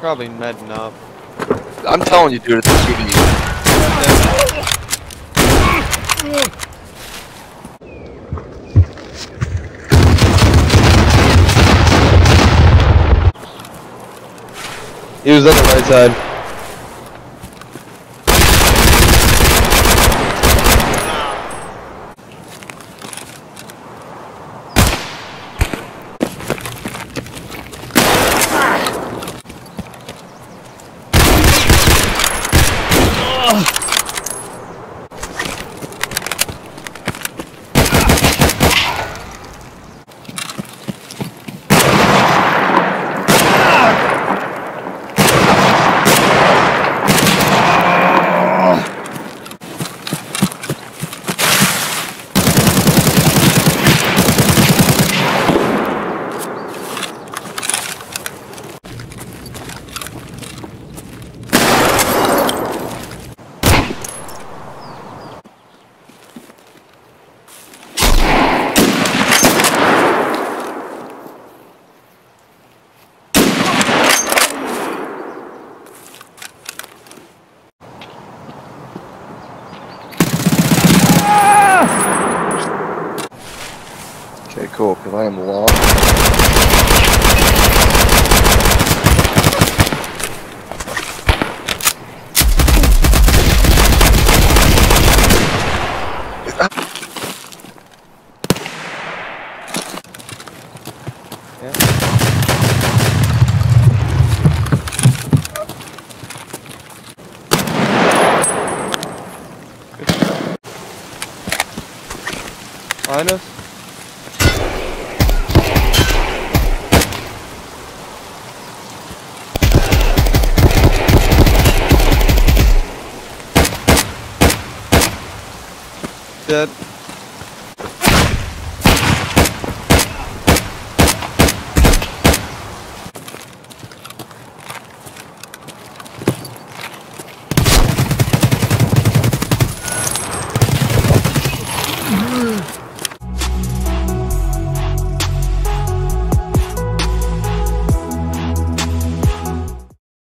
Probably medding up. I'm telling you, dude, it's shooting you. He was on the right side. Cool, because I am lost. Behind us? Dead.